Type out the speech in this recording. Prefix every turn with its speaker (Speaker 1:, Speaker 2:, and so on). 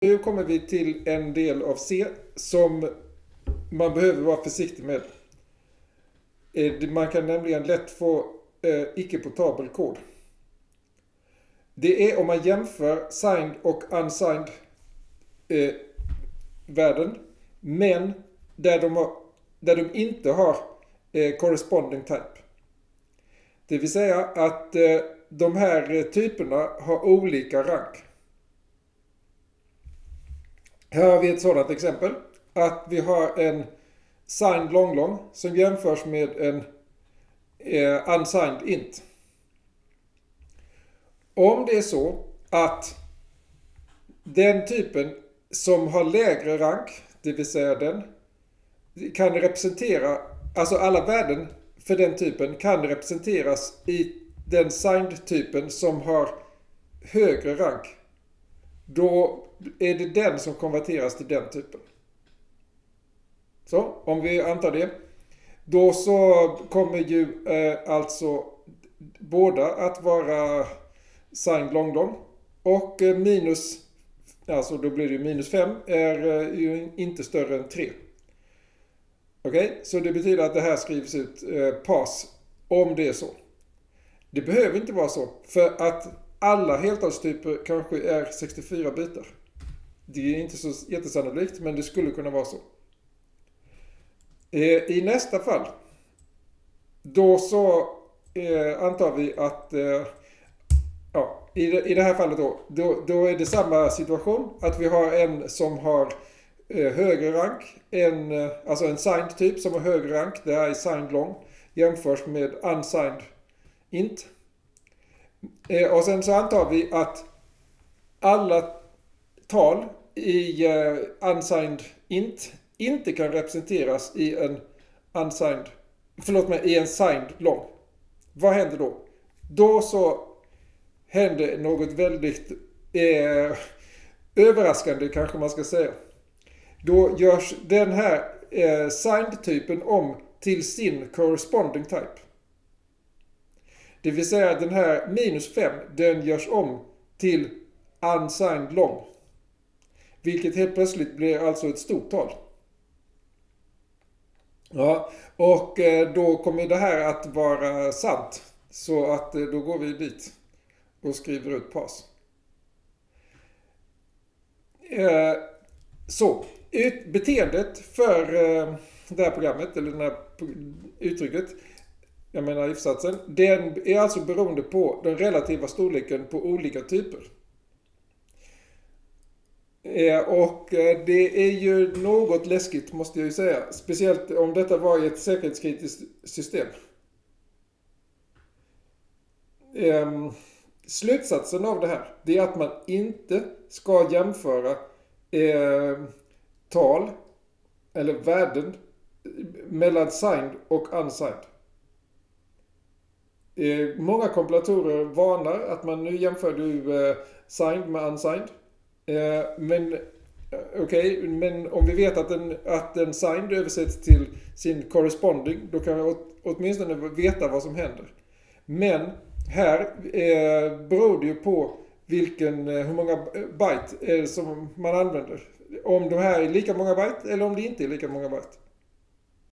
Speaker 1: Nu kommer vi till en del av C som man behöver vara försiktig med. Eh, man kan nämligen lätt få eh, icke-portabel kod. Det är om man jämför signed och unsigned eh, värden. Men där de, har, där de inte har eh, corresponding type. Det vill säga att eh, de här eh, typerna har olika rank. Här har vi ett sådant exempel. Att vi har en signed long long som jämförs med en eh, unsigned int. Om det är så att den typen som har lägre rank, det vill säga den, kan representera, alltså alla värden för den typen kan representeras i den signed-typen som har högre rank. Då är det den som konverteras till den typen. Så, om vi antar det. Då så kommer ju eh, alltså båda att vara signed long long. Och eh, minus, alltså då blir det minus 5, är eh, ju inte större än 3. Okej, okay? så det betyder att det här skrivs ut eh, pass om det är så. Det behöver inte vara så, för att alla heltalstyper kanske är 64 bitar. Det är inte så jättesannolikt, men det skulle kunna vara så. Eh, I nästa fall, då så eh, antar vi att, eh, ja, i det, i det här fallet då, då, då är det samma situation. Att vi har en som har eh, högre rank, en, eh, alltså en signed typ som har högre rank, det här är signed long, jämförs med unsigned int. Eh, och sen så antar vi att alla tal i eh, unsigned int inte kan representeras i en unsigned, förlåt mig, i en signed long. Vad händer då? Då så händer något väldigt eh, överraskande kanske man ska säga. Då görs den här eh, signed-typen om till sin corresponding type. Det vill säga att den här minus 5, den görs om till unsigned long. Vilket helt plötsligt blir alltså ett stort tal. Ja, och eh, då kommer det här att vara sant. Så att eh, då går vi dit och skriver ut pass. Eh, så, beteendet för det här programmet, eller det här uttrycket, jag menar if-satsen, den är alltså beroende på den relativa storleken på olika typer. Eh, och eh, det är ju något läskigt måste jag ju säga. Speciellt om detta var i ett säkerhetskritiskt system. Ehm, slutsatsen av det här, det är att man inte ska jämföra ehm, tal eller värden eh, mellan signed och unsigned. Eh, många kompilatorer varnar att man nu jämför du eh, signed med unsigned. Eh, men eh, okej, okay, men om vi vet att en, att en signed översätts till sin corresponding, då kan vi åtminstone veta vad som händer. Men här eh, beror det ju på vilken, eh, hur många byte som man använder. Om de här är lika många byte eller om det inte är lika många byte.